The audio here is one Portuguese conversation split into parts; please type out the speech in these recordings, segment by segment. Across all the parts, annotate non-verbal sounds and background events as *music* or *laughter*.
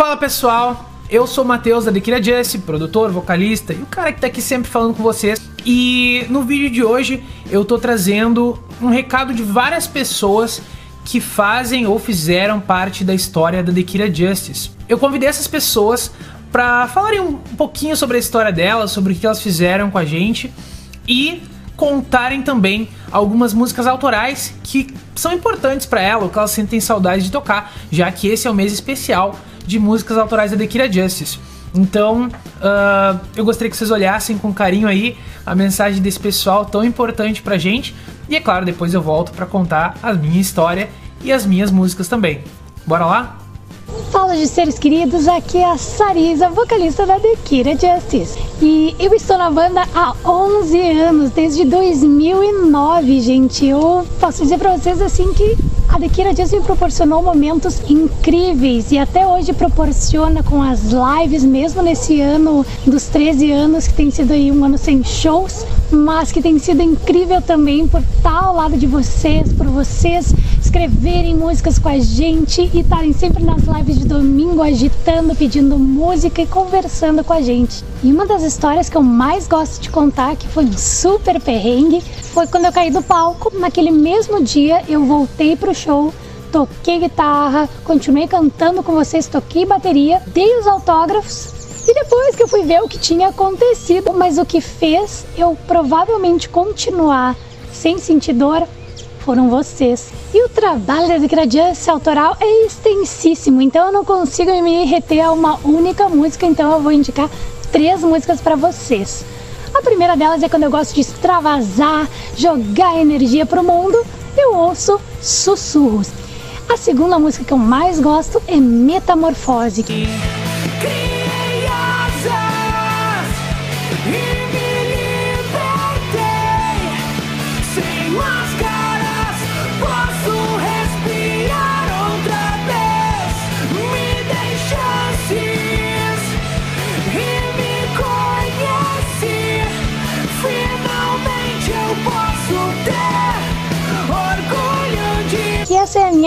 Fala pessoal, eu sou o Matheus da Dequira Jesse, produtor, vocalista e o cara que tá aqui sempre falando com vocês. E no vídeo de hoje eu tô trazendo um recado de várias pessoas que fazem ou fizeram parte da história da Dequira Justice. Eu convidei essas pessoas para falarem um pouquinho sobre a história delas, sobre o que elas fizeram com a gente e contarem também algumas músicas autorais que são importantes para ela, ou que elas sentem saudade de tocar, já que esse é o mês especial de músicas autorais da The Kira Justice. Então, uh, eu gostaria que vocês olhassem com carinho aí a mensagem desse pessoal tão importante pra gente. E é claro, depois eu volto para contar a minha história e as minhas músicas também. Bora lá? Fala de seres queridos, aqui é a Sarisa, vocalista da The Kira Justice. E eu estou na banda há 11 anos, desde 2009, gente. Eu posso dizer pra vocês assim que a Dequira Dias me proporcionou momentos incríveis e até hoje proporciona com as lives, mesmo nesse ano dos 13 anos, que tem sido aí um ano sem shows, mas que tem sido incrível também por estar ao lado de vocês, por vocês escreverem músicas com a gente e estarem sempre nas lives de domingo agitando, pedindo música e conversando com a gente. E uma das histórias que eu mais gosto de contar, que foi um super perrengue, foi quando eu caí do palco. Naquele mesmo dia eu voltei pro show, toquei guitarra, continuei cantando com vocês, toquei bateria, dei os autógrafos e depois que eu fui ver o que tinha acontecido, mas o que fez eu provavelmente continuar sem sentir dor foram vocês. E o trabalho da degradância autoral é extensíssimo, então eu não consigo me reter a uma única música, então eu vou indicar três músicas para vocês. A primeira delas é quando eu gosto de extravasar, jogar energia pro mundo, eu ouço Sussurros. A segunda música que eu mais gosto é Metamorfose.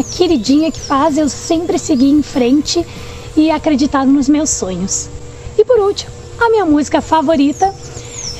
Minha queridinha que faz eu sempre seguir em frente e acreditar nos meus sonhos. E por último, a minha música favorita,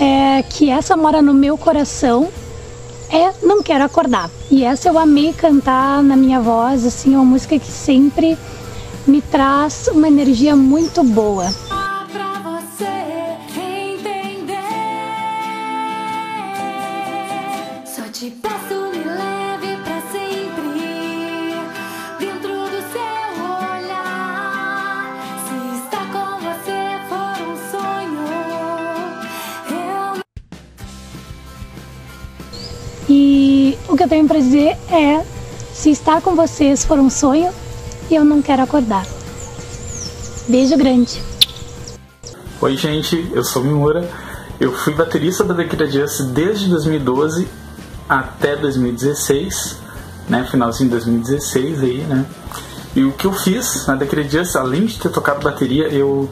é, que essa mora no meu coração, é Não Quero Acordar. E essa eu amei cantar na minha voz, assim, é uma música que sempre me traz uma energia muito boa. Que eu tenho para dizer é: se estar com vocês for um sonho, eu não quero acordar. Beijo grande. Oi, gente, eu sou Mimura. Eu fui baterista da The Just desde 2012 até 2016, né, finalzinho de 2016 aí, né? E o que eu fiz na Just, além de ter tocado bateria, eu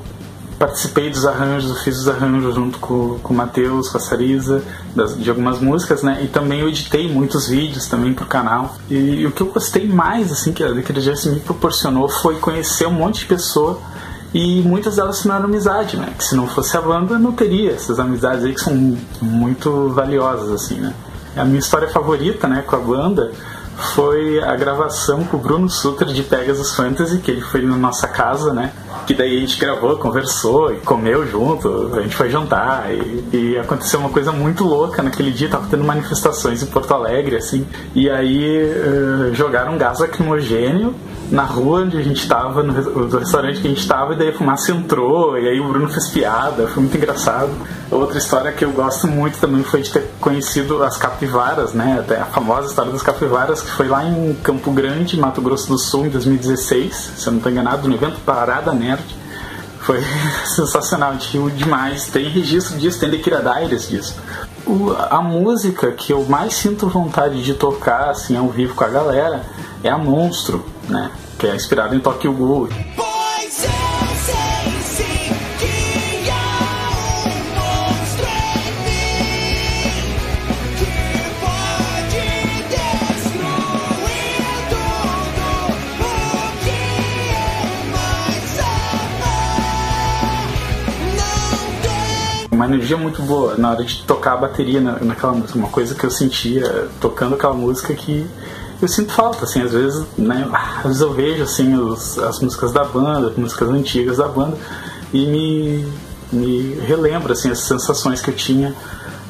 participei dos arranjos, fiz os arranjos junto com, com o Matheus, com a Sarisa, das, de algumas músicas, né? E também eu editei muitos vídeos também pro canal. E, e o que eu gostei mais, assim, que a The Jazz me proporcionou foi conhecer um monte de pessoa e muitas delas se amizade, né? Que se não fosse a banda, não teria essas amizades aí que são muito valiosas, assim, né? A minha história favorita, né, com a banda foi a gravação com o Bruno Sutra de Pegasus Fantasy, que ele foi na nossa casa, né? Que daí a gente gravou, conversou e comeu junto, a gente foi jantar e, e aconteceu uma coisa muito louca naquele dia, tava tendo manifestações em Porto Alegre, assim, e aí uh, jogaram gás lacrimogênio na rua onde a gente estava, no, restaurante que a gente estava, e daí a fumaça entrou, e aí o Bruno fez piada, foi muito engraçado. Outra história que eu gosto muito também foi de ter conhecido as capivaras, né? Até a famosa história das capivaras, que foi lá em Campo Grande, Mato Grosso do Sul, em 2016, se eu não estou enganado, no evento Parada Nerd. Foi *laughs* sensacional, a demais. Tem registro disso, tem Dekira Diaries disso. A música que eu mais sinto vontade de tocar assim ao vivo com a galera é a Monstro, né? que é inspirado em Tokyo Ghoul. uma energia muito boa na hora de tocar a bateria naquela música. Uma coisa que eu sentia tocando aquela música que eu sinto falta, assim, às vezes, né? Às vezes eu vejo, assim, os, as músicas da banda, as músicas antigas da banda e me, me relembro, assim, as sensações que eu tinha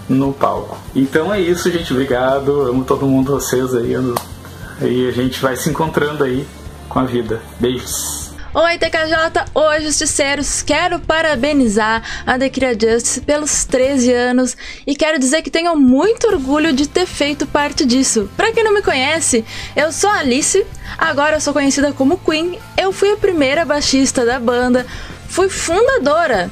no palco. Então é isso, gente. Obrigado. Amo todo mundo, vocês aí. E a gente vai se encontrando aí com a vida. Beijos. Oi, TKJ! Oi, Justiceiros! Quero parabenizar a The Cria Justice pelos 13 anos e quero dizer que tenho muito orgulho de ter feito parte disso. Para quem não me conhece, eu sou Alice, agora eu sou conhecida como Queen, eu fui a primeira baixista da banda, fui fundadora.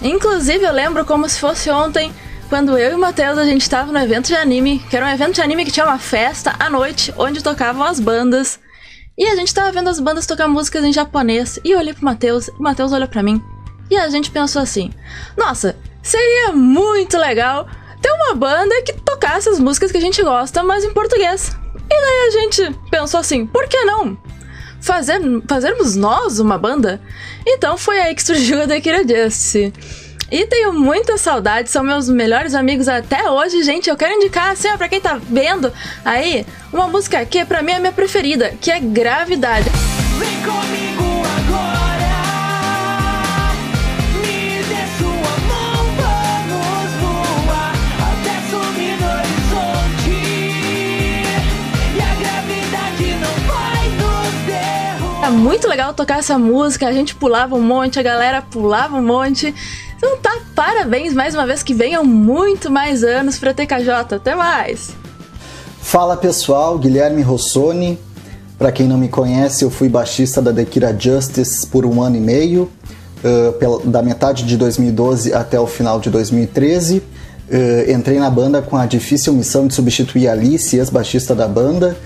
Inclusive, eu lembro como se fosse ontem quando eu e o Matheus a gente estava no evento de anime, que era um evento de anime que tinha uma festa à noite onde tocavam as bandas. E a gente tava vendo as bandas tocar músicas em japonês. E eu olhei pro Matheus, o Matheus olhou para mim. E a gente pensou assim: nossa, seria muito legal ter uma banda que tocasse as músicas que a gente gosta, mas em português. E daí a gente pensou assim: por que não? Fazer, fazermos nós uma banda? Então foi aí que surgiu a The Kira Justice. E tenho muita saudade, são meus melhores amigos até hoje, gente. Eu quero indicar, assim, ó, pra quem tá vendo aí, uma música que pra mim é a minha preferida, que é Gravidade. Vem comigo agora, me dê sua mão, vamos voar até sumir no horizonte. E a gravidade não vai nos derrubar. É muito legal tocar essa música, a gente pulava um monte, a galera pulava um monte. Então tá, parabéns mais uma vez que venham muito mais anos para TKJ. Até mais! Fala pessoal, Guilherme Rossoni. Para quem não me conhece, eu fui baixista da Dekira Justice por um ano e meio, uh, pela, da metade de 2012 até o final de 2013. Uh, entrei na banda com a difícil missão de substituir a Alice, ex-baixista da banda.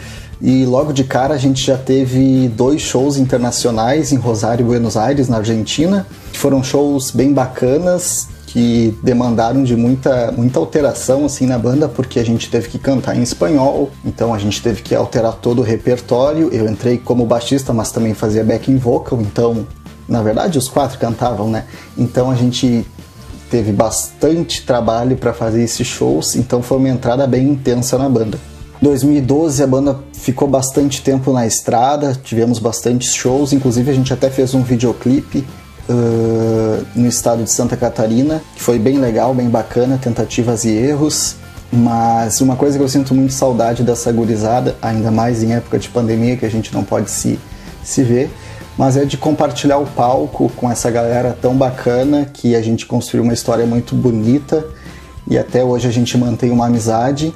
E logo de cara a gente já teve dois shows internacionais em Rosário e Buenos Aires, na Argentina. Foram shows bem bacanas que demandaram de muita, muita alteração assim na banda, porque a gente teve que cantar em espanhol, então a gente teve que alterar todo o repertório. Eu entrei como baixista, mas também fazia backing vocal, então na verdade os quatro cantavam, né? Então a gente teve bastante trabalho para fazer esses shows, então foi uma entrada bem intensa na banda. 2012 a banda ficou bastante tempo na estrada, tivemos bastantes shows, inclusive a gente até fez um videoclipe uh, no estado de Santa Catarina, que foi bem legal, bem bacana, tentativas e erros. Mas uma coisa que eu sinto muito saudade dessa gurizada, ainda mais em época de pandemia que a gente não pode se, se ver, mas é de compartilhar o palco com essa galera tão bacana que a gente construiu uma história muito bonita e até hoje a gente mantém uma amizade.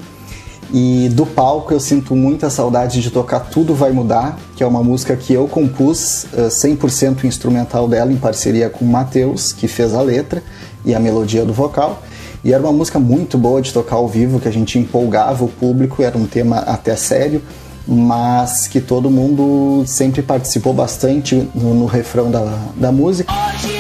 E do palco eu sinto muita saudade de tocar Tudo Vai Mudar, que é uma música que eu compus uh, eh, 100% instrumental dela em parceria com o Matheus, que fez a letra e a melodia do vocal. E era uma música muito boa de tocar ao vivo, que a gente empolgava o público, era um tema até sério, mas que todo mundo sempre participou bastante no, no refrão da, da música. Hoje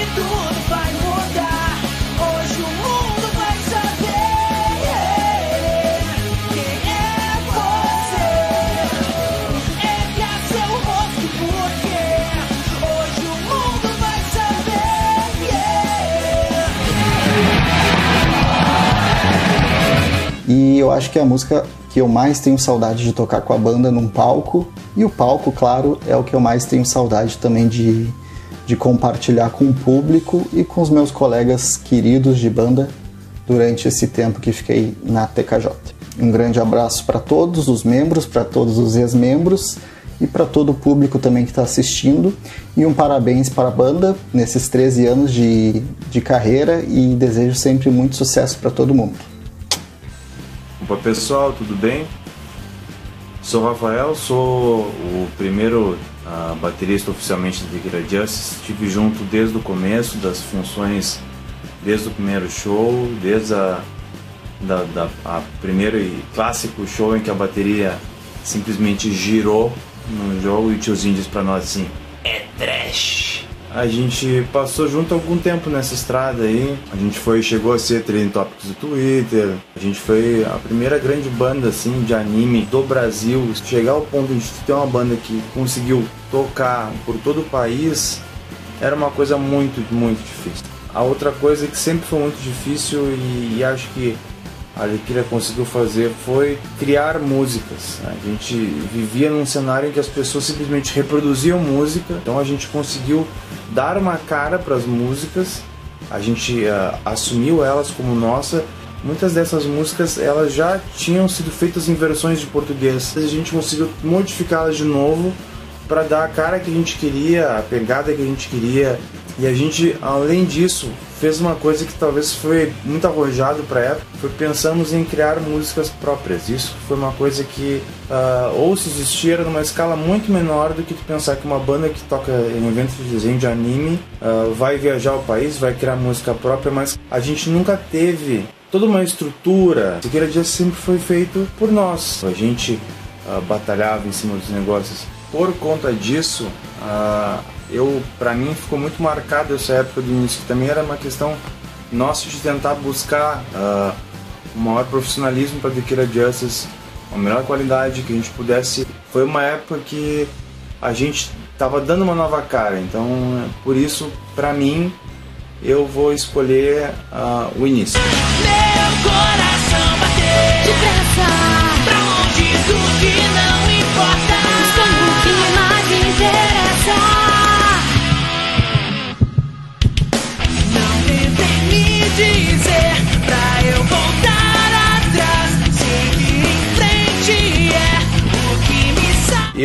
eu acho que é a música que eu mais tenho saudade de tocar com a banda num palco. E o palco, claro, é o que eu mais tenho saudade também de, de compartilhar com o público e com os meus colegas queridos de banda durante esse tempo que fiquei na TKJ. Um grande abraço para todos os membros, para todos os ex-membros e para todo o público também que está assistindo. E um parabéns para a banda nesses 13 anos de, de carreira e desejo sempre muito sucesso para todo mundo. Opa pessoal, tudo bem? Sou Rafael, sou o primeiro uh, baterista oficialmente da Tequila Justice. Estive junto desde o começo das funções, desde o primeiro show, desde a da, da a primeiro e clássico show em que a bateria simplesmente girou no jogo e o tiozinho disse pra nós assim: é trash. A gente passou junto algum tempo nessa estrada aí. A gente foi, chegou a ser trending topics do Twitter. A gente foi a primeira grande banda assim de anime do Brasil. Chegar ao ponto de ter uma banda que conseguiu tocar por todo o país era uma coisa muito, muito difícil. a outra coisa que sempre foi muito difícil e, e acho que a Alequira conseguiu fazer foi criar músicas. A gente vivia num cenário em que as pessoas simplesmente reproduziam música, então a gente conseguiu dar uma cara para as músicas, a gente uh, assumiu elas como nossa. Muitas dessas músicas elas já tinham sido feitas em versões de português, a gente conseguiu modificá-las de novo para dar a cara que a gente queria, a pegada que a gente queria. E a gente, além disso, fez uma coisa que talvez foi muito arrojado para época, foi pensamos em criar músicas próprias. Isso foi uma coisa que uh, ou se existia era numa escala muito menor do que tu pensar que uma banda que toca em eventos de desenho de anime uh, vai viajar ao país, vai criar música própria, mas a gente nunca teve toda uma estrutura. Segueira Dia sempre foi feito por nós. A gente uh, batalhava em cima dos negócios por conta disso, uh, eu para mim ficou muito marcado essa época do início, que também era uma questão nossa de tentar buscar uh, um maior profissionalismo para adquirir Justice, uma melhor qualidade que a gente pudesse. Foi uma época que a gente estava dando uma nova cara, então por isso, para mim, eu vou escolher uh, o início.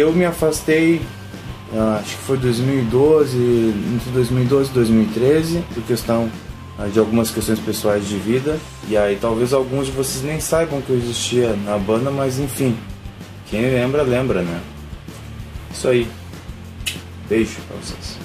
Eu me afastei, acho que foi 2012, entre 2012 e 2013, por questão de algumas questões pessoais de vida. E aí talvez alguns de vocês nem saibam que eu existia na banda, mas enfim, quem lembra, lembra, né? Isso aí. Beijo pra vocês.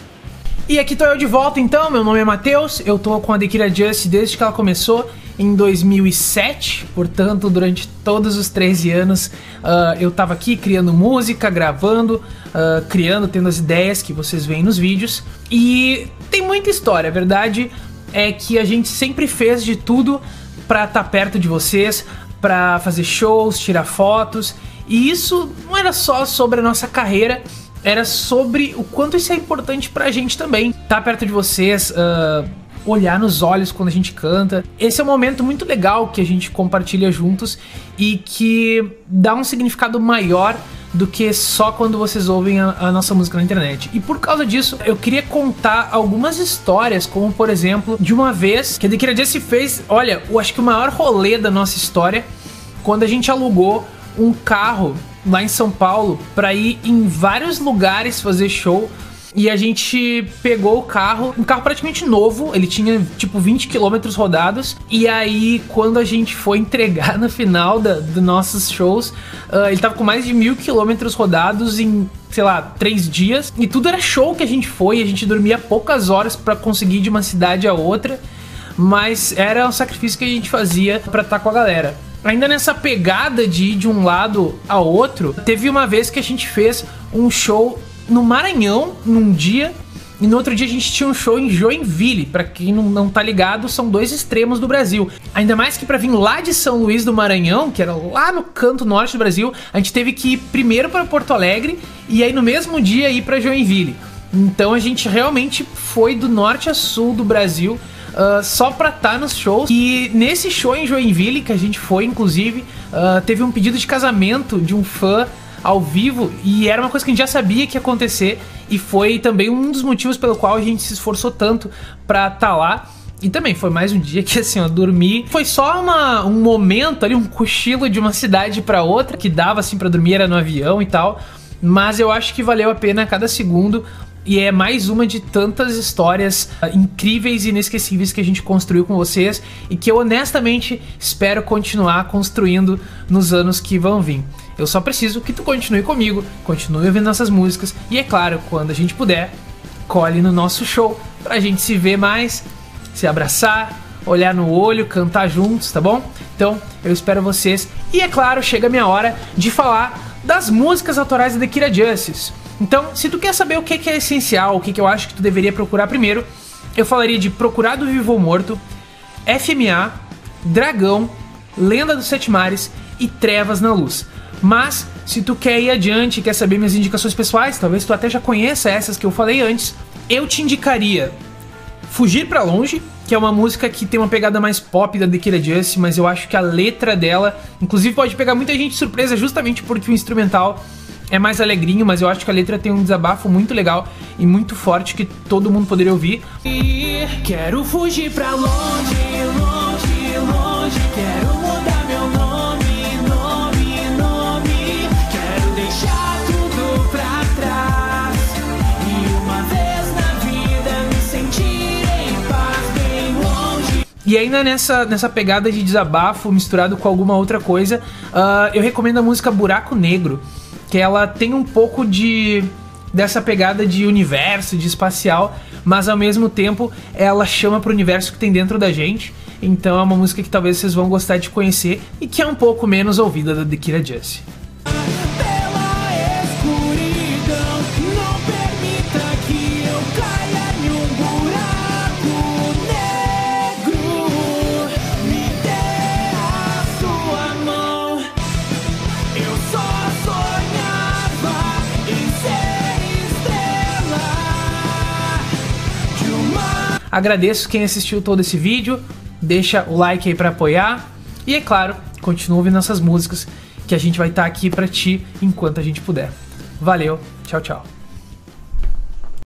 E aqui tô eu de volta então, meu nome é Matheus, eu tô com a Dekira Just desde que ela começou em 2007, portanto, durante todos os 13 anos uh, eu tava aqui criando música, gravando, uh, criando, tendo as ideias que vocês veem nos vídeos. E tem muita história, a verdade é que a gente sempre fez de tudo para estar tá perto de vocês, para fazer shows, tirar fotos. E isso não era só sobre a nossa carreira, era sobre o quanto isso é importante pra gente também. Tá perto de vocês, uh, olhar nos olhos quando a gente canta. Esse é um momento muito legal que a gente compartilha juntos e que dá um significado maior do que só quando vocês ouvem a, a, nossa música na internet. E por causa disso, eu queria contar algumas histórias, como por exemplo, de uma vez que a Dequira se fez, olha, eu acho que o maior rolê da nossa história, quando a gente alugou um carro lá em São Paulo para ir em vários lugares fazer show. E a gente pegou o carro, um carro praticamente novo, ele tinha tipo 20 quilômetros rodados. E aí, quando a gente foi entregar no final dos nossos shows, uh, ele tava com mais de mil quilômetros rodados em, sei lá, três dias. E tudo era show que a gente foi, a gente dormia poucas horas para conseguir ir de uma cidade a outra. Mas era um sacrifício que a gente fazia para estar tá com a galera. Ainda nessa pegada de ir de um lado a outro, teve uma vez que a gente fez um show no Maranhão num dia e no outro dia a gente tinha um show em Joinville. Para quem não, não tá ligado, são dois extremos do Brasil. Ainda mais que para vir lá de São Luís do Maranhão, que era lá no canto norte do Brasil, a gente teve que ir primeiro para Porto Alegre e aí no mesmo dia ir para Joinville. Então a gente realmente foi do norte a sul do Brasil uh, só pra estar tá nos shows. E nesse show em Joinville, que a gente foi, inclusive, uh, teve um pedido de casamento de um fã ao vivo e era uma coisa que a gente já sabia que ia acontecer e foi também um dos motivos pelo qual a gente se esforçou tanto pra estar tá lá. E também foi mais um dia que, assim, ó, dormi. Foi só uma, um momento ali, um cochilo de uma cidade para outra, que dava, assim, para dormir, era no avião e tal. Mas eu acho que valeu a pena cada segundo. E é mais uma de tantas histórias uh, incríveis e inesquecíveis que a gente construiu com vocês e que eu honestamente espero continuar construindo nos anos que vão vir. Eu só preciso que tu continue comigo, continue ouvindo nossas músicas e é claro, quando a gente puder, colhe no nosso show pra gente se ver mais, se abraçar, olhar no olho, cantar juntos, tá bom? Então, eu espero vocês. E é claro, chega a minha hora de falar das músicas autorais da Kira Justice. Então, se tu quer saber o que é essencial, o que eu acho que tu deveria procurar primeiro, eu falaria de Procurar do Vivo ou Morto, FMA, Dragão, Lenda dos Sete Mares e Trevas na Luz. Mas, se tu quer ir adiante e quer saber minhas indicações pessoais, talvez tu até já conheça essas que eu falei antes, eu te indicaria Fugir para Longe, que é uma música que tem uma pegada mais pop da The Kira Just, mas eu acho que a letra dela, inclusive, pode pegar muita gente de surpresa justamente porque o instrumental é mais alegrinho, mas eu acho que a letra tem um desabafo muito legal e muito forte que todo mundo poderia ouvir. Quero fugir pra longe, longe, longe, quero E ainda nessa, nessa pegada de desabafo misturado com alguma outra coisa, uh, eu recomendo a música Buraco Negro que ela tem um pouco de dessa pegada de universo, de espacial, mas ao mesmo tempo ela chama para o universo que tem dentro da gente. Então é uma música que talvez vocês vão gostar de conhecer e que é um pouco menos ouvida da The Kira. Agradeço quem assistiu todo esse vídeo, deixa o like aí para apoiar e é claro, continua ouvindo essas músicas que a gente vai estar tá aqui para ti enquanto a gente puder. Valeu, tchau, tchau.